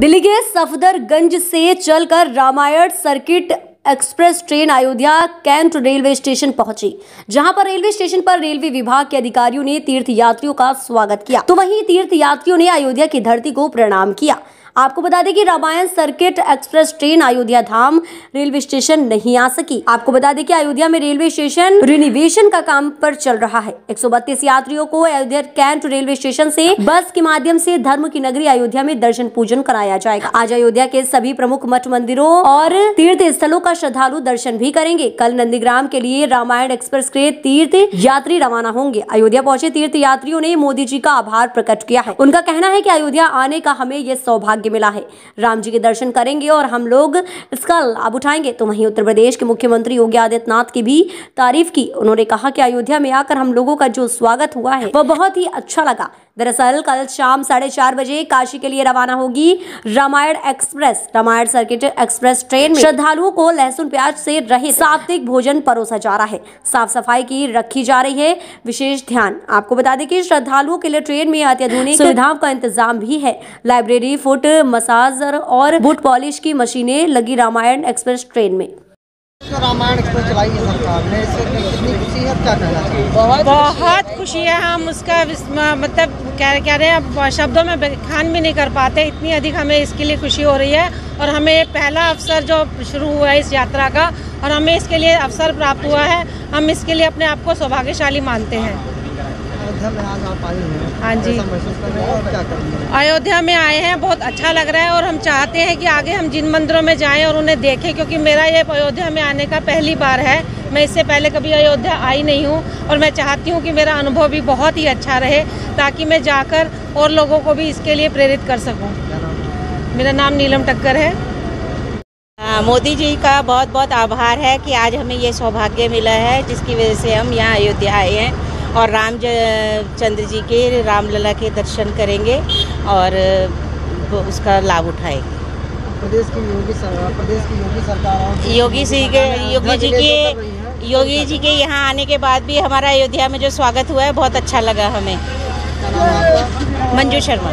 दिल्ली के सफदरगंज से चलकर Ramayan circuit express train Ayodhya cantt railway station पहुँची, जहाँ पर रेलवे स्टेशन पर रेलवे विभाग के अधिकारियों ने तीर्थ यात्रियों का स्वागत किया। तो वहीं तीर्थ यात्रियों ने अयोध्या की धरती को प्रणाम किया। आपको बता दें कि Ramayan circuit express train Ayodhya Dham railway station नहीं आ सकी। आपको बता दें कि अयोध्या में रेलवे स्टेशन रिनोवेशन का काम पर चल रहा है। 132 यात्रियों को अयोध्या कैंट रेलवे स्टेशन से बस के माध्यम से धर्म की नगरी अयोध्या में दर्शन पूजन कराया जाएगा। आज अयोध्या के सभी प्रमुख मठ मंदिरों और तीर्थ स्थलों का श्रद्धालु दर्शन भी करेंगे। कल नंदीग्राम के लिए रामायण एक्सप्रेस के तीर्थ यात्री रवाना होंगे। अयोध्या पहुँचे तीर्थ यात्रियों ने मोदी जी का आभार प्रकट किया है। उनका कहना है की अयोध्या आने का हमें ये सौभाग्य मिला है। राम जी के दर्शन करेंगे और हम लोग इसका लाभ उठाएँगे। तो वहीं उत्तर प्रदेश के मुख्यमंत्री योगी आदित्यनाथ की भी तारीफ़ की। उन्होंने कहा कि अयोध्या में आकर हम लोगों का जो स्वागत हुआ है, वह बहुत ही अच्छा लगा। दरअसल कल शाम साढ़े चार बजे काशी के लिए रवाना होगी Ramayan express. Ramayan circuit express train में श्रद्धालुओं को लहसुन प्याज से रहित सात्विक भोजन परोसा जा रहा है। साफ़ सफ़ाई की रखी जा रही है। विशेष ध्यान आपको बता दें कि श्रद्धालुओं के लिए ट्रेन में अत्याधुनिक सुविधाओं का इंतज़ाम भी है। लाइब्रेरी फुट मसाजर और बुट पॉलिश की मशीनें लगी रामायण एक्सप्रेस ट्रेन में। रामायण चलाई है सरकार? ने इससे खुशी है? क्या कहना चाहिए बहुत बहुत खुशी है। हम उसका मतलब क्या कह रहे हैं? शब्दों में खान भी नहीं कर पाते। इतनी अधिक हमें इसके लिए खुशी हो रही है और हमें पहला अवसर जो शुरू हुआ है इस यात्रा का और हमें इसके लिए अवसर प्राप्त हुआ है। हम इसके लिए अपने आप को सौभाग्यशाली मानते हैं। अयोध्या में आज आप आई हैं। हाँ जी। हैं अयोध्या में आए हैं बहुत अच्छा लग रहा है और हम चाहते हैं कि आगे हम जिन मंदिरों में जाएँ और उन्हें देखें क्योंकि मेरा ये अयोध्या में आने का पहली बार है। मैं इससे पहले कभी अयोध्या आई नहीं हूँ और मैं चाहती हूँ कि मेरा अनुभव भी बहुत ही अच्छा रहे ताकि मैं जाकर और लोगों को भी इसके लिए प्रेरित कर सकूँ। मेरा नाम नीलम टक्कर है। हाँ, मोदी जी का बहुत बहुत आभार है कि आज हमें ये सौभाग्य मिला है जिसकी वजह से हम यहाँ अयोध्या आए हैं। और राम चंद्र जी के रामलला के दर्शन करेंगे और उसका लाभ उठाएँगे। प्रदेश की योगी सरकार प्रदेश की योगी सरकार योगी जी के योगी जी। के योगी जी के यहाँ आने के बाद भी हमारा अयोध्या में जो स्वागत हुआ है बहुत अच्छा लगा हमें। मंजू शर्मा।